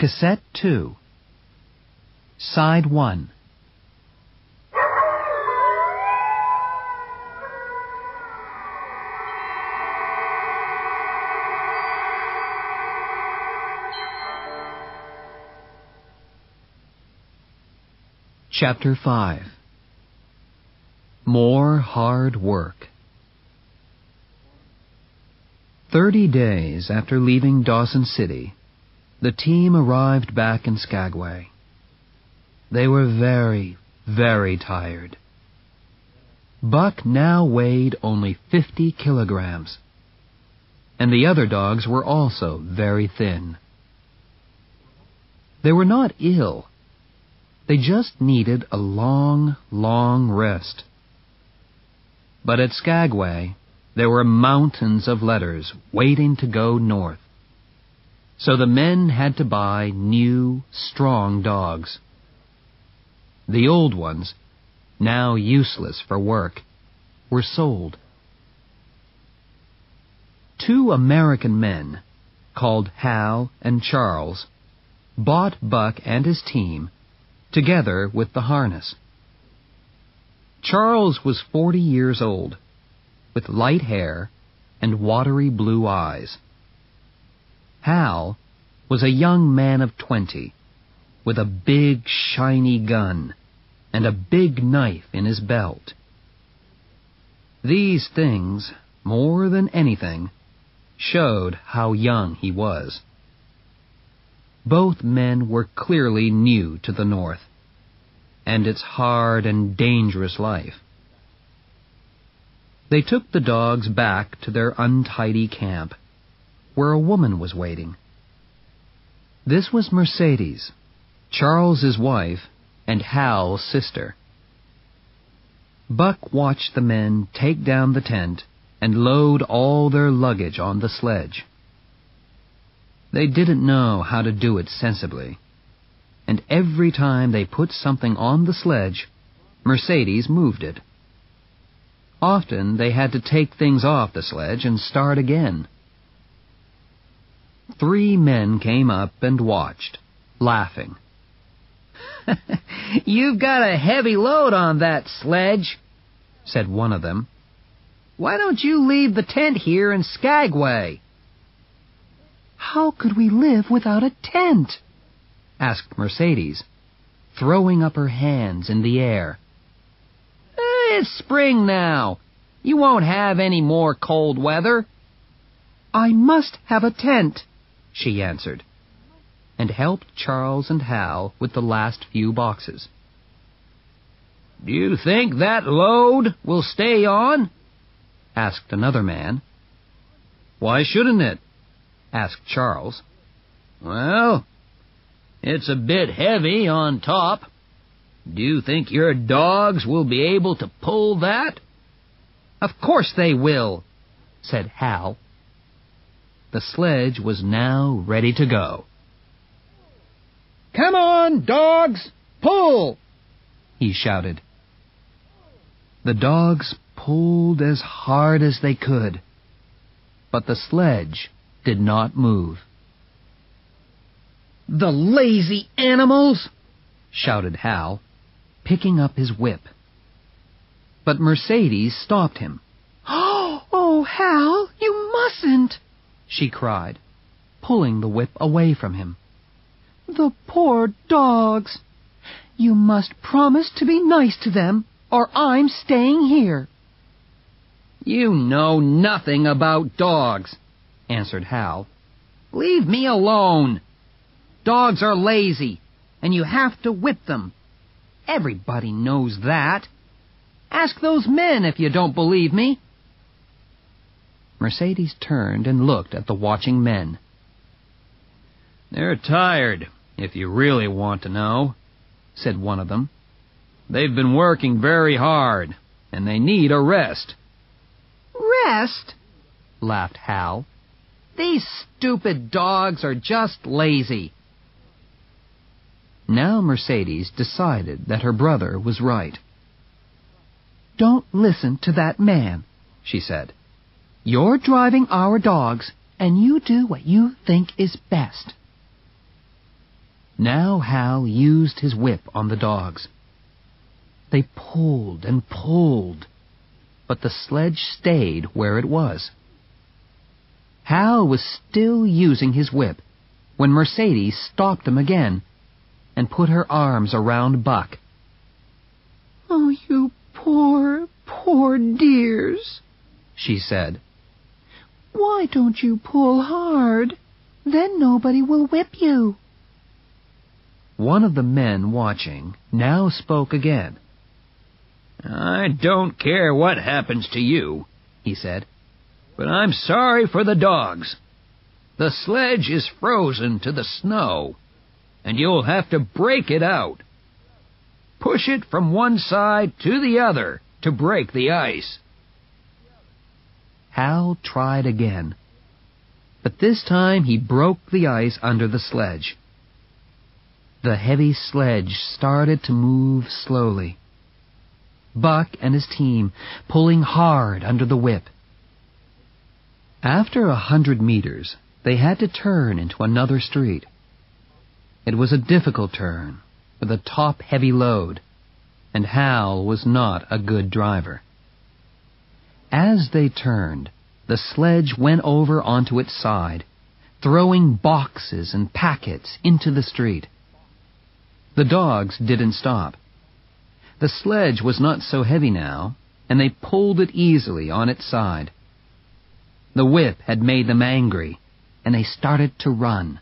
Cassette 2. Side 1. Chapter 5 More Hard Work Thirty days after leaving Dawson City, the team arrived back in Skagway. They were very, very tired. Buck now weighed only 50 kilograms, and the other dogs were also very thin. They were not ill. They just needed a long, long rest. But at Skagway, there were mountains of letters waiting to go north. So the men had to buy new, strong dogs. The old ones, now useless for work, were sold. Two American men, called Hal and Charles, bought Buck and his team, together with the harness. Charles was forty years old, with light hair and watery blue eyes. Hal was a young man of twenty, with a big shiny gun and a big knife in his belt. These things, more than anything, showed how young he was. Both men were clearly new to the North and its hard and dangerous life. They took the dogs back to their untidy camp where a woman was waiting. This was Mercedes, Charles's wife and Hal's sister. Buck watched the men take down the tent and load all their luggage on the sledge. They didn't know how to do it sensibly, and every time they put something on the sledge, Mercedes moved it. Often they had to take things off the sledge and start again. Three men came up and watched, laughing. You've got a heavy load on that sledge, said one of them. Why don't you leave the tent here in Skagway? How could we live without a tent? asked Mercedes, throwing up her hands in the air. Eh, it's spring now. You won't have any more cold weather. I must have a tent, she answered, and helped Charles and Hal with the last few boxes. Do you think that load will stay on? asked another man. Why shouldn't it? asked Charles. Well, it's a bit heavy on top. Do you think your dogs will be able to pull that? Of course they will, said Hal. The sledge was now ready to go. Come on, dogs! Pull! he shouted. The dogs pulled as hard as they could, but the sledge did not move. The lazy animals! shouted Hal, picking up his whip. But Mercedes stopped him. Oh, Hal, you mustn't! She cried, pulling the whip away from him. The poor dogs! You must promise to be nice to them, or I'm staying here. You know nothing about dogs, answered Hal. Leave me alone. Dogs are lazy, and you have to whip them. Everybody knows that. Ask those men if you don't believe me. Mercedes turned and looked at the watching men. They're tired, if you really want to know, said one of them. They've been working very hard, and they need a rest. Rest? laughed Hal. These stupid dogs are just lazy. Now Mercedes decided that her brother was right. Don't listen to that man, she said. You're driving our dogs, and you do what you think is best. Now Hal used his whip on the dogs. They pulled and pulled, but the sledge stayed where it was. Hal was still using his whip when Mercedes stopped him again and put her arms around Buck. Oh, you poor, poor dears, she said. Why don't you pull hard? Then nobody will whip you. One of the men watching now spoke again. I don't care what happens to you, he said, but I'm sorry for the dogs. The sledge is frozen to the snow, and you'll have to break it out. Push it from one side to the other to break the ice. Hal tried again, but this time he broke the ice under the sledge. The heavy sledge started to move slowly. Buck and his team pulling hard under the whip. After a hundred meters, they had to turn into another street. It was a difficult turn, with a top-heavy load, and Hal was not a good driver. As they turned, the sledge went over onto its side, throwing boxes and packets into the street. The dogs didn't stop. The sledge was not so heavy now, and they pulled it easily on its side. The whip had made them angry, and they started to run.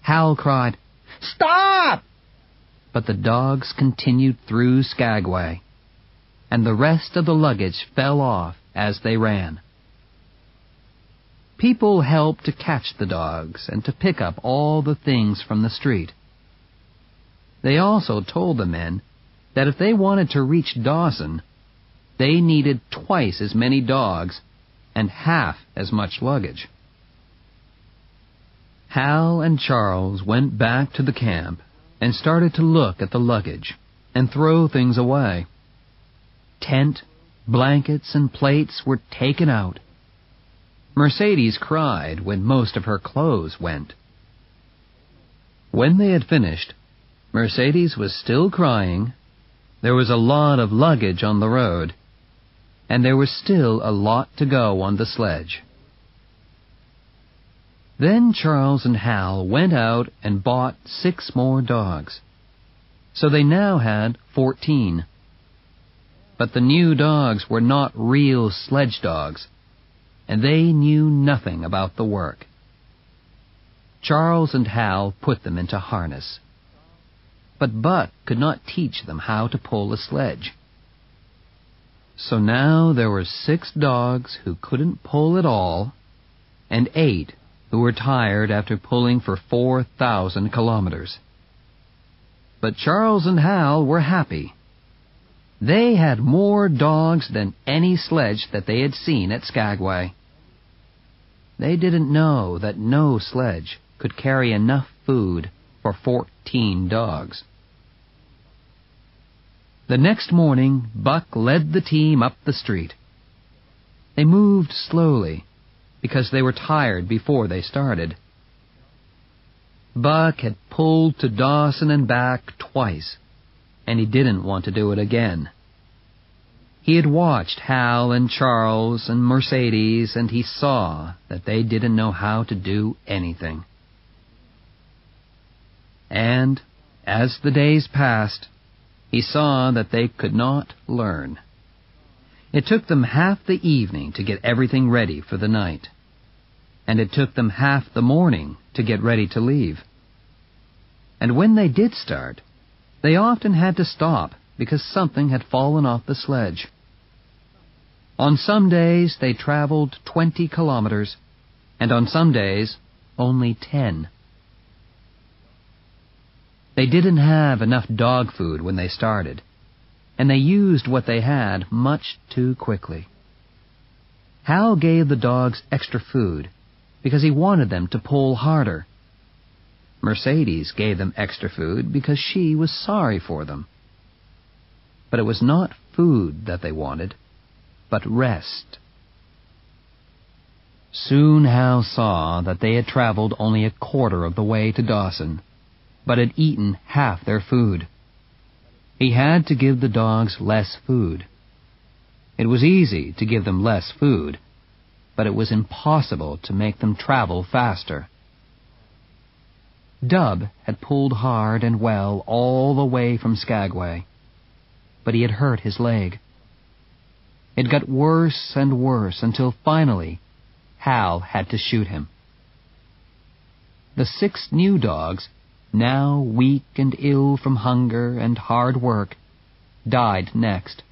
Hal cried, Stop! But the dogs continued through Skagway, and the rest of the luggage fell off as they ran. People helped to catch the dogs and to pick up all the things from the street. They also told the men that if they wanted to reach Dawson, they needed twice as many dogs and half as much luggage. Hal and Charles went back to the camp and started to look at the luggage and throw things away. Tent, blankets, and plates were taken out. Mercedes cried when most of her clothes went. When they had finished, Mercedes was still crying. There was a lot of luggage on the road, and there was still a lot to go on the sledge. Then Charles and Hal went out and bought six more dogs. So they now had fourteen. But the new dogs were not real sledge dogs, and they knew nothing about the work. Charles and Hal put them into harness. But Buck could not teach them how to pull a sledge. So now there were six dogs who couldn't pull at all, and eight who were tired after pulling for 4,000 kilometers. But Charles and Hal were happy. They had more dogs than any sledge that they had seen at Skagway. They didn't know that no sledge could carry enough food for 14 dogs. The next morning, Buck led the team up the street. They moved slowly, because they were tired before they started. Buck had pulled to Dawson and back twice, and he didn't want to do it again. He had watched Hal and Charles and Mercedes, and he saw that they didn't know how to do anything. And, as the days passed, he saw that they could not learn. It took them half the evening to get everything ready for the night. And it took them half the morning to get ready to leave. And when they did start, they often had to stop because something had fallen off the sledge. On some days they traveled 20 kilometers, and on some days only 10. They didn't have enough dog food when they started, and they used what they had much too quickly. Hal gave the dogs extra food because he wanted them to pull harder. Mercedes gave them extra food because she was sorry for them. But it was not food that they wanted, but rest. Soon Hal saw that they had traveled only a quarter of the way to Dawson but had eaten half their food. He had to give the dogs less food. It was easy to give them less food, but it was impossible to make them travel faster. Dub had pulled hard and well all the way from Skagway, but he had hurt his leg. It got worse and worse until finally Hal had to shoot him. The six new dogs, now weak and ill from hunger and hard work, died next.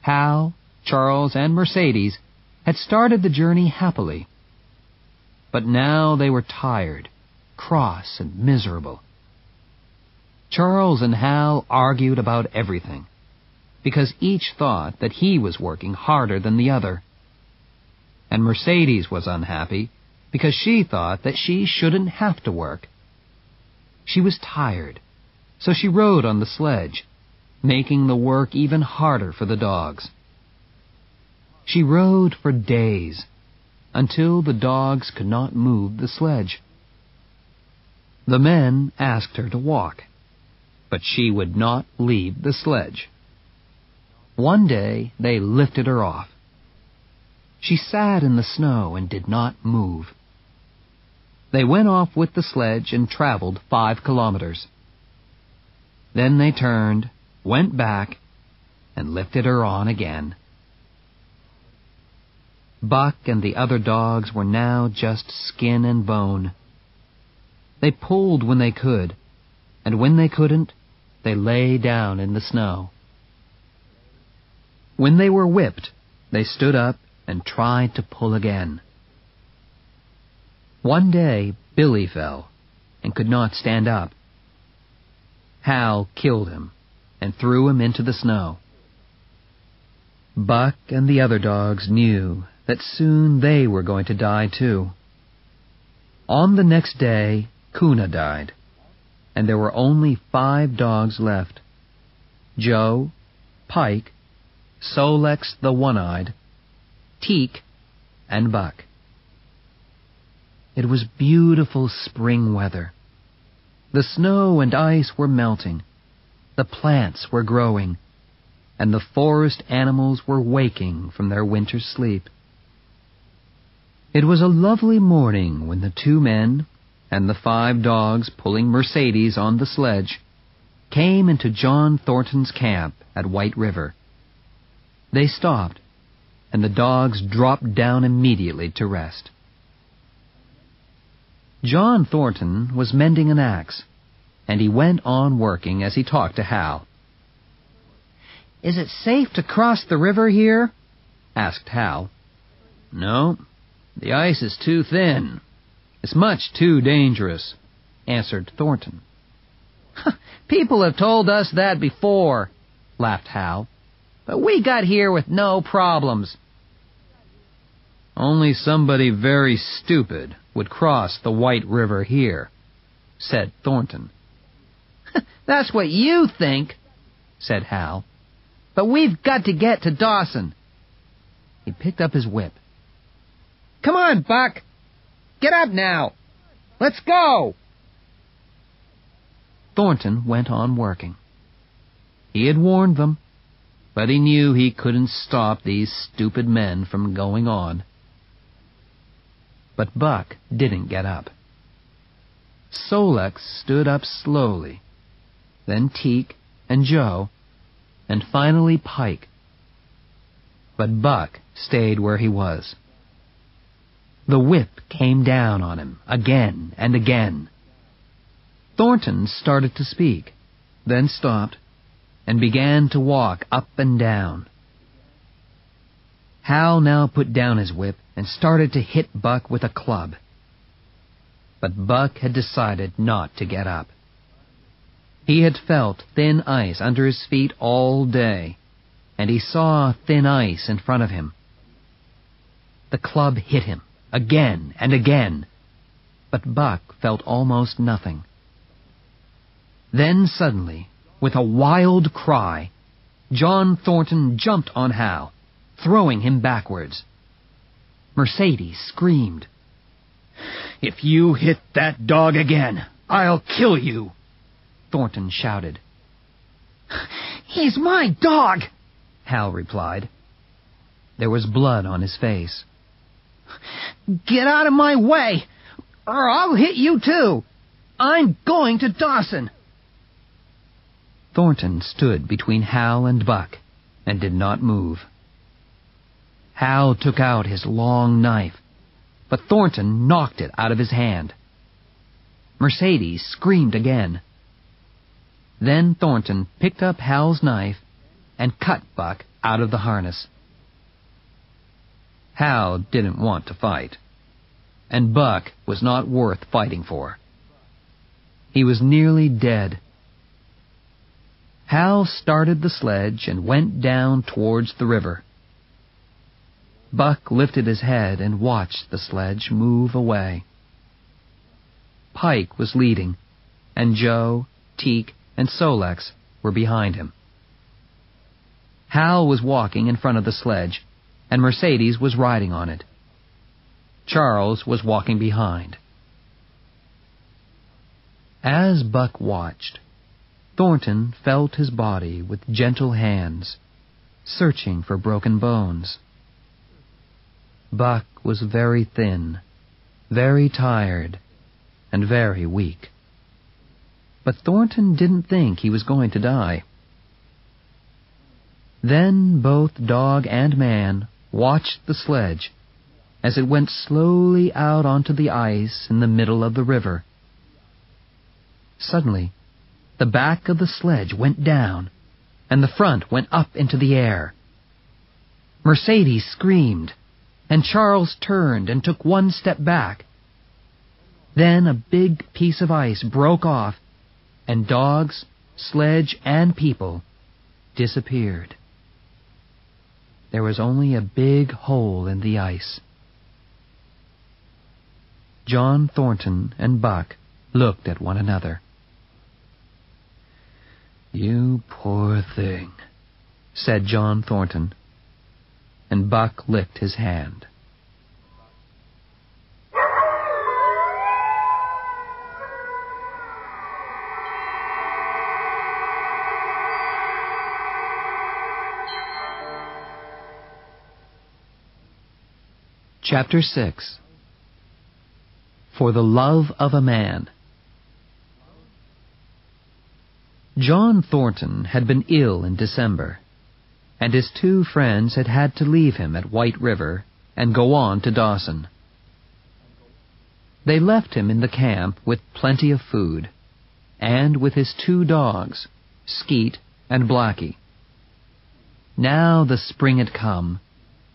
Hal, Charles, and Mercedes had started the journey happily. But now they were tired, cross, and miserable. Charles and Hal argued about everything, because each thought that he was working harder than the other. And Mercedes was unhappy because she thought that she shouldn't have to work. She was tired, so she rode on the sledge, making the work even harder for the dogs. She rode for days, until the dogs could not move the sledge. The men asked her to walk, but she would not leave the sledge. One day they lifted her off. She sat in the snow and did not move. They went off with the sledge and traveled five kilometers. Then they turned, went back, and lifted her on again. Buck and the other dogs were now just skin and bone. They pulled when they could, and when they couldn't, they lay down in the snow. When they were whipped, they stood up and tried to pull again. One day, Billy fell and could not stand up. Hal killed him and threw him into the snow. Buck and the other dogs knew that soon they were going to die too. On the next day, Koona died, and there were only five dogs left. Joe, Pike, Sol-leks the One-Eyed, Teek, and Buck. It was beautiful spring weather. The snow and ice were melting. The plants were growing. And the forest animals were waking from their winter sleep. It was a lovely morning when the two men and the five dogs pulling Mercedes on the sledge came into John Thornton's camp at White River. They stopped, and the dogs dropped down immediately to rest. John Thornton was mending an axe, and he went on working as he talked to Hal. Is it safe to cross the river here? asked Hal. No, the ice is too thin. It's much too dangerous, answered Thornton. People have told us that before, laughed Hal. But we got here with no problems. Only somebody very stupid would cross the White River here, said Thornton. That's what you think, said Hal. But we've got to get to Dawson. He picked up his whip Come on, Buck. Get up now. Let's go. Thornton went on working. He had warned them, but he knew he couldn't stop these stupid men from going on. But Buck didn't get up. Sol-leks stood up slowly, then Teek and Joe, and finally Pike. But Buck stayed where he was. The whip came down on him again and again. Thornton started to speak, then stopped, and began to walk up and down. Hal now put down his whip and started to hit Buck with a club. But Buck had decided not to get up. He had felt thin ice under his feet all day, and he saw thin ice in front of him. The club hit him again and again, but Buck felt almost nothing. Then suddenly, with a wild cry, John Thornton jumped on Hal, throwing him backwards. Mercedes screamed. If you hit that dog again, I'll kill you, Thornton shouted. He's my dog, Hal replied. There was blood on his face. Get out of my way, or I'll hit you too. I'm going to Dawson. Thornton stood between Hal and Buck and did not move. Hal took out his long knife, but Thornton knocked it out of his hand. Mercedes screamed again. Then Thornton picked up Hal's knife and cut Buck out of the harness. Hal didn't want to fight, and Buck was not worth fighting for. He was nearly dead. Hal started the sledge and went down towards the river. Buck lifted his head and watched the sledge move away. Pike was leading, and Joe, Teek, and Sol-leks were behind him. Hal was walking in front of the sledge, and Mercedes was riding on it. Charles was walking behind. As Buck watched, Thornton felt his body with gentle hands, searching for broken bones. Buck was very thin, very tired, and very weak. But Thornton didn't think he was going to die. Then both dog and man watched the sledge as it went slowly out onto the ice in the middle of the river. Suddenly, the back of the sledge went down, and the front went up into the air. Mercedes screamed and Charles turned and took one step back. Then a big piece of ice broke off, and dogs, sledge, and people disappeared. There was only a big hole in the ice. John Thornton and Buck looked at one another. You poor thing, said John Thornton and Buck licked his hand. Chapter 6 For the Love of a Man John Thornton had been ill in December and his two friends had had to leave him at White River and go on to Dawson. They left him in the camp with plenty of food, and with his two dogs, Skeet and Blackie. Now the spring had come,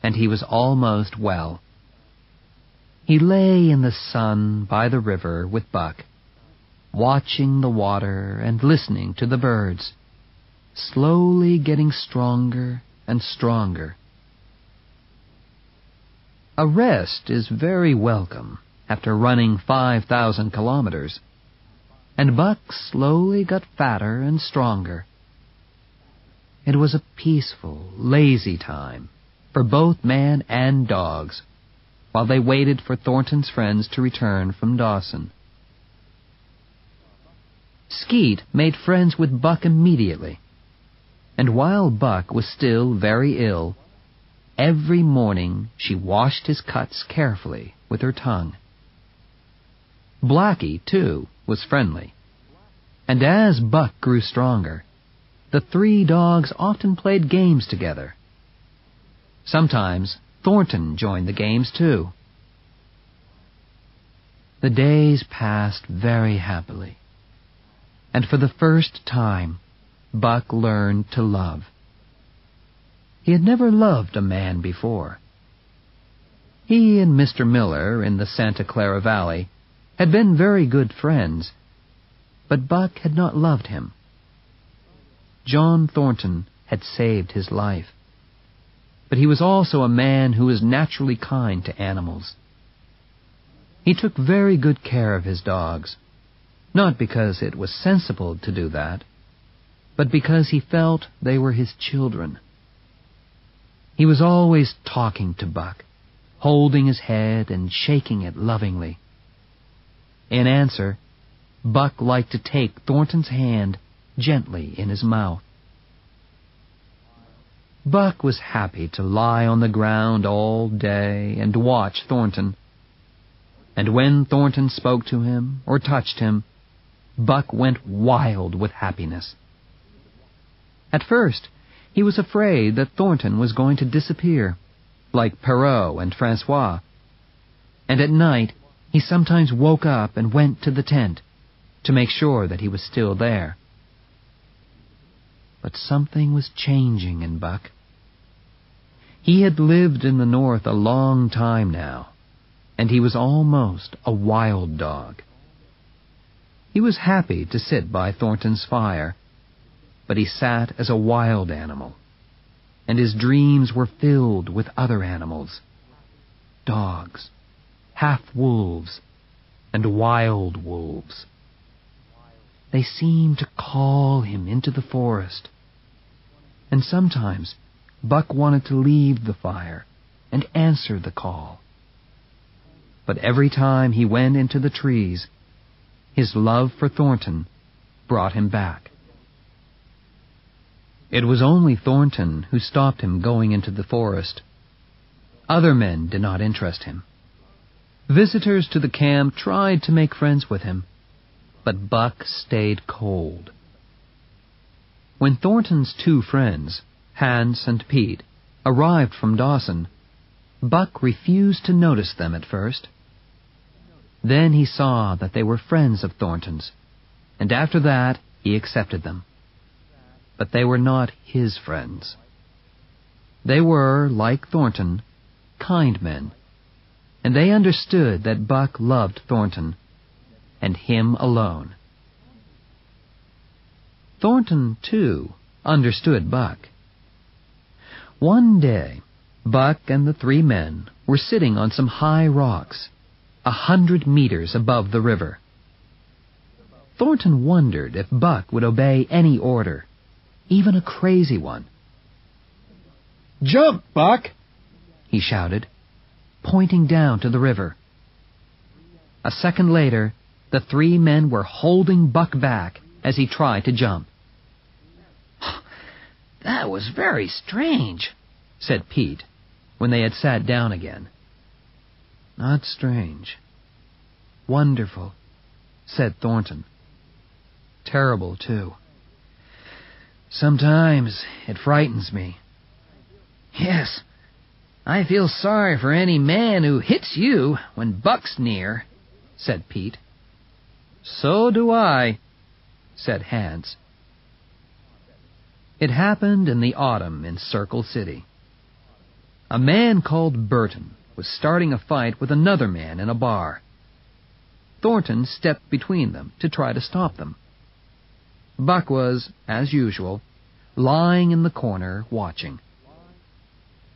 and he was almost well. He lay in the sun by the river with Buck, watching the water and listening to the birds slowly getting stronger and stronger. A rest is very welcome after running 5,000 kilometers, and Buck slowly got fatter and stronger. It was a peaceful, lazy time for both man and dogs while they waited for Thornton's friends to return from Dawson. Skeet made friends with Buck immediately and while Buck was still very ill, every morning she washed his cuts carefully with her tongue. Blackie, too, was friendly. And as Buck grew stronger, the three dogs often played games together. Sometimes Thornton joined the games, too. The days passed very happily. And for the first time, Buck learned to love. He had never loved a man before. He and Mr. Miller in the Santa Clara Valley had been very good friends, but Buck had not loved him. John Thornton had saved his life, but he was also a man who was naturally kind to animals. He took very good care of his dogs, not because it was sensible to do that, but because he felt they were his children. He was always talking to Buck, holding his head and shaking it lovingly. In answer, Buck liked to take Thornton's hand gently in his mouth. Buck was happy to lie on the ground all day and watch Thornton. And when Thornton spoke to him or touched him, Buck went wild with happiness. At first, he was afraid that Thornton was going to disappear, like Perrault and Francois. And at night, he sometimes woke up and went to the tent to make sure that he was still there. But something was changing in Buck. He had lived in the North a long time now, and he was almost a wild dog. He was happy to sit by Thornton's fire, but he sat as a wild animal, and his dreams were filled with other animals dogs, half wolves, and wild wolves. They seemed to call him into the forest. And sometimes Buck wanted to leave the fire and answer the call. But every time he went into the trees, his love for Thornton brought him back. It was only Thornton who stopped him going into the forest. Other men did not interest him. Visitors to the camp tried to make friends with him, but Buck stayed cold. When Thornton's two friends, Hans and Pete, arrived from Dawson, Buck refused to notice them at first. Then he saw that they were friends of Thornton's, and after that he accepted them. But they were not his friends. They were, like Thornton, kind men, and they understood that Buck loved Thornton and him alone. Thornton, too, understood Buck. One day, Buck and the three men were sitting on some high rocks, a hundred meters above the river. Thornton wondered if Buck would obey any order, even a crazy one. Jump, Buck! he shouted, pointing down to the river. A second later, the three men were holding Buck back as he tried to jump. That was very strange, said Pete, when they had sat down again. Not strange. Wonderful, said Thornton. Terrible, too. Sometimes it frightens me. Yes, I feel sorry for any man who hits you when Buck's near, said Pete. So do I, said Hans. It happened in the autumn in Circle City. A man called Burton was starting a fight with another man in a bar. Thornton stepped between them to try to stop them. Buck was, as usual, lying in the corner watching.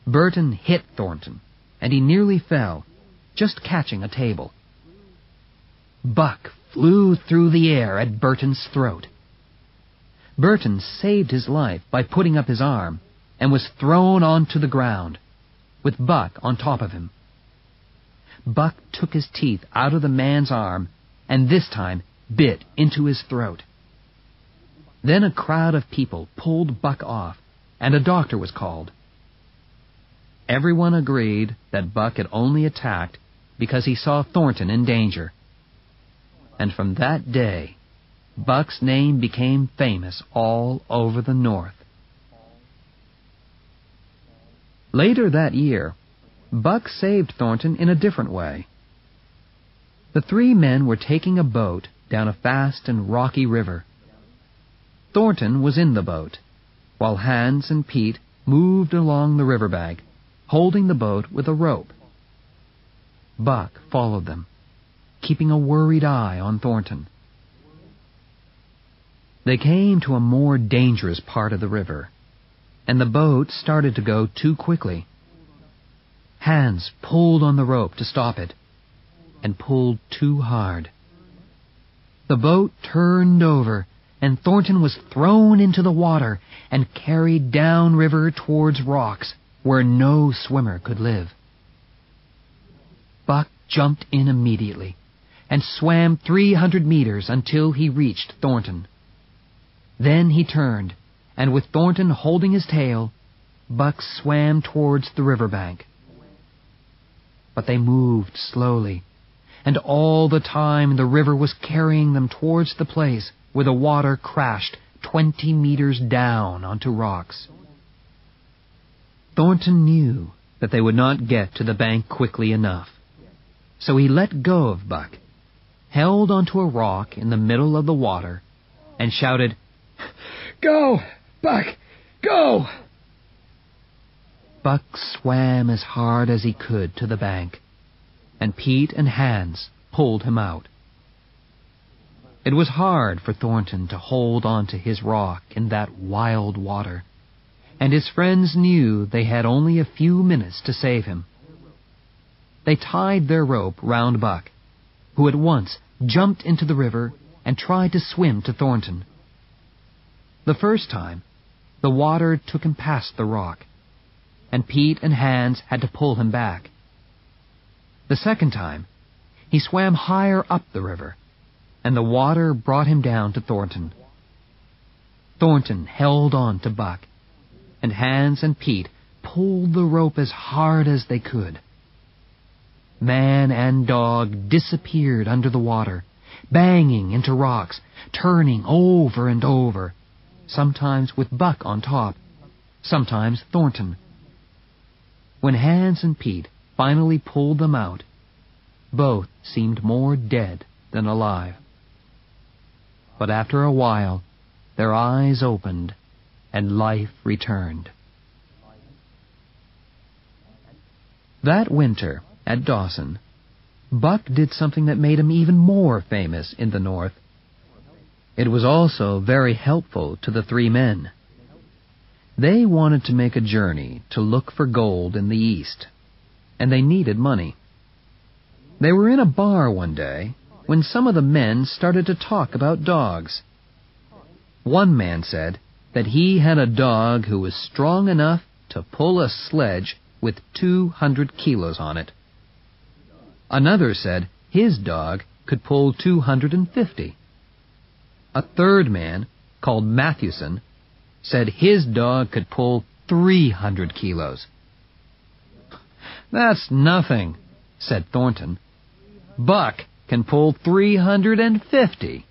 Burton hit Thornton, and he nearly fell, just catching a table. Buck flew through the air at Burton's throat. Burton saved his life by putting up his arm and was thrown onto the ground, with Buck on top of him. Buck took his teeth out of the man's arm and this time bit into his throat. Then a crowd of people pulled Buck off, and a doctor was called. Everyone agreed that Buck had only attacked because he saw Thornton in danger and from that day, Buck's name became famous all over the North. Later that year, Buck saved Thornton in a different way. The three men were taking a boat down a fast and rocky river. Thornton was in the boat, while Hans and Pete moved along the riverbank, holding the boat with a rope. Buck followed them keeping a worried eye on Thornton. They came to a more dangerous part of the river, and the boat started to go too quickly. Hans pulled on the rope to stop it, and pulled too hard. The boat turned over, and Thornton was thrown into the water and carried downriver towards rocks where no swimmer could live. Buck jumped in immediately and swam 300 meters until he reached Thornton. Then he turned, and with Thornton holding his tail, Buck swam towards the riverbank. But they moved slowly, and all the time the river was carrying them towards the place where the water crashed twenty meters down onto rocks. Thornton knew that they would not get to the bank quickly enough, so he let go of Buck, held onto a rock in the middle of the water, and shouted, Go, Buck, go! Buck swam as hard as he could to the bank, and Pete and Hans pulled him out. It was hard for Thornton to hold on to his rock in that wild water, and his friends knew they had only a few minutes to save him. They tied their rope round Buck, who at once jumped into the river and tried to swim to Thornton. The first time, the water took him past the rock, and Pete and Hans had to pull him back. The second time, he swam higher up the river, and the water brought him down to Thornton. Thornton held on to Buck, and Hans and Pete pulled the rope as hard as they could. Man and dog disappeared under the water, banging into rocks, turning over and over, sometimes with Buck on top, sometimes Thornton. When Hans and Pete finally pulled them out, both seemed more dead than alive. But after a while, their eyes opened and life returned. That winter, at Dawson, Buck did something that made him even more famous in the North. It was also very helpful to the three men. They wanted to make a journey to look for gold in the East, and they needed money. They were in a bar one day when some of the men started to talk about dogs. One man said that he had a dog who was strong enough to pull a sledge with 200 kilos on it. Another said his dog could pull 250. A third man, called Matthewson, said his dog could pull 300 kilos. That's nothing, said Thornton. Buck can pull 350.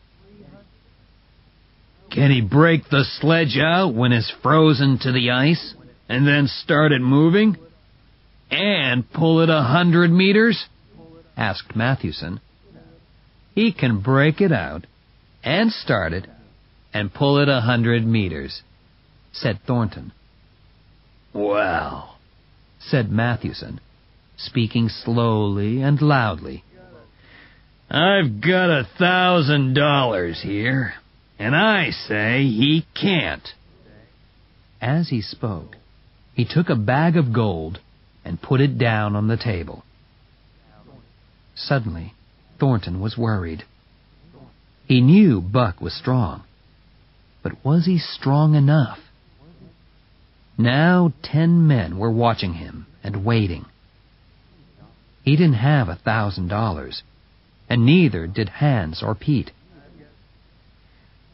Can he break the sledge out when it's frozen to the ice and then start it moving? And pull it a hundred meters? asked Matthewson. He can break it out and start it and pull it a hundred meters, said Thornton. Well, said Matthewson, speaking slowly and loudly. I've got a thousand dollars here, and I say he can't. As he spoke, he took a bag of gold and put it down on the table. Suddenly, Thornton was worried. He knew Buck was strong, but was he strong enough? Now ten men were watching him and waiting. He didn't have a thousand dollars, and neither did Hans or Pete.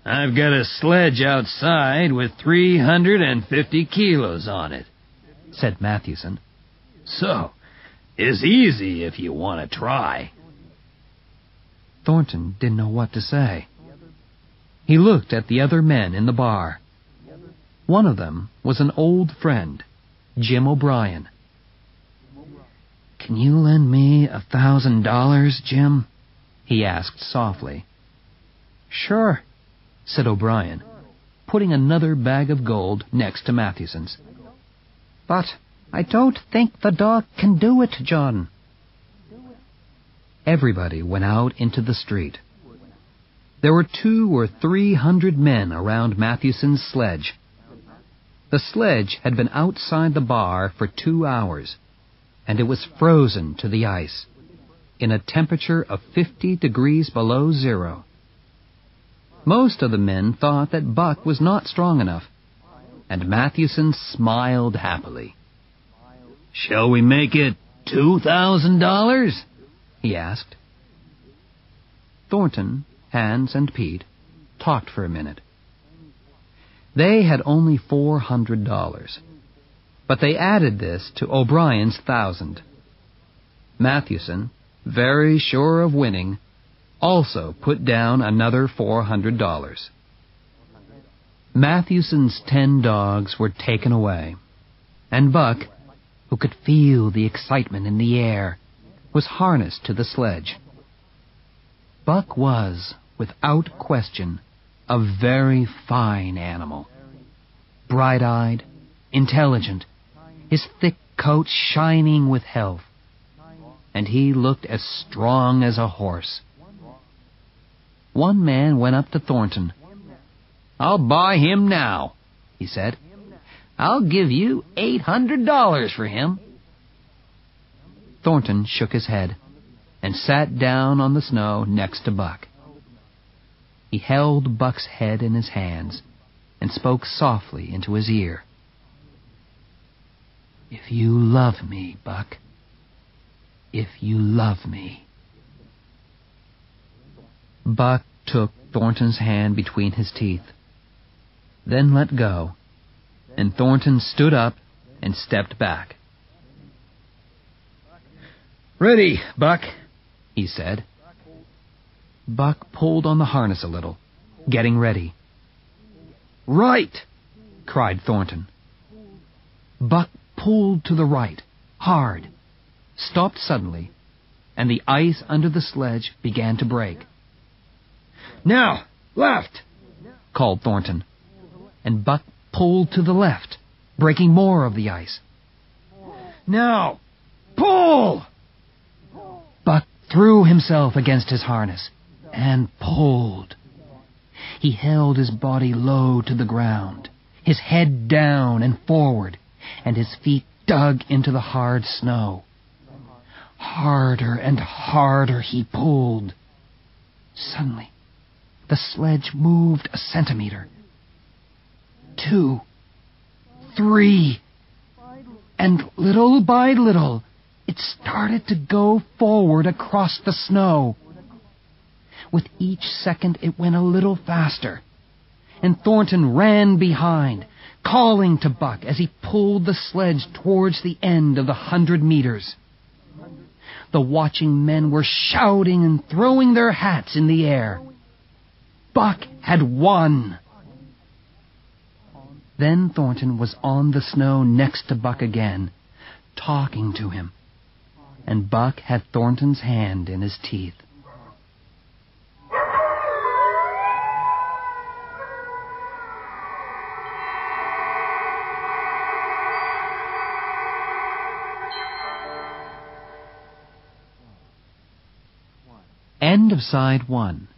I've got a sledge outside with 350 kilos on it, said Matthewson. So, it's easy if you want to try. Thornton didn't know what to say. He looked at the other men in the bar. One of them was an old friend, Jim O'Brien. Can you lend me a thousand dollars, Jim? he asked softly. Sure, said O'Brien, putting another bag of gold next to Matthewson's. But I don't think the dog can do it, John. Everybody went out into the street. There were two or three hundred men around Matthewson's sledge. The sledge had been outside the bar for two hours, and it was frozen to the ice, in a temperature of 50 degrees below zero. Most of the men thought that Buck was not strong enough, and Matthewson smiled happily. Shall we make it two thousand dollars? He asked. Thornton, Hans, and Pete talked for a minute. They had only four hundred dollars, but they added this to O'Brien's thousand. Matthewson, very sure of winning, also put down another four hundred dollars. Matthewson's ten dogs were taken away, and Buck, who could feel the excitement in the air, was harnessed to the sledge. Buck was, without question, a very fine animal. Bright-eyed, intelligent, his thick coat shining with health, and he looked as strong as a horse. One man went up to Thornton. I'll buy him now, he said. I'll give you eight hundred dollars for him. Thornton shook his head and sat down on the snow next to Buck. He held Buck's head in his hands and spoke softly into his ear. If you love me, Buck, if you love me. Buck took Thornton's hand between his teeth, then let go, and Thornton stood up and stepped back. Ready, Buck, he said. Buck pulled on the harness a little, getting ready. Right! cried Thornton. Buck pulled to the right, hard, stopped suddenly, and the ice under the sledge began to break. Now, left! called Thornton, and Buck pulled to the left, breaking more of the ice. Now, pull! Buck threw himself against his harness and pulled. He held his body low to the ground, his head down and forward, and his feet dug into the hard snow. Harder and harder he pulled. Suddenly, the sledge moved a centimeter. Two. Three. And little by little, it started to go forward across the snow. With each second, it went a little faster. And Thornton ran behind, calling to Buck as he pulled the sledge towards the end of the hundred meters. The watching men were shouting and throwing their hats in the air. Buck had won. Then Thornton was on the snow next to Buck again, talking to him. And Buck had Thornton's hand in his teeth. End of side one.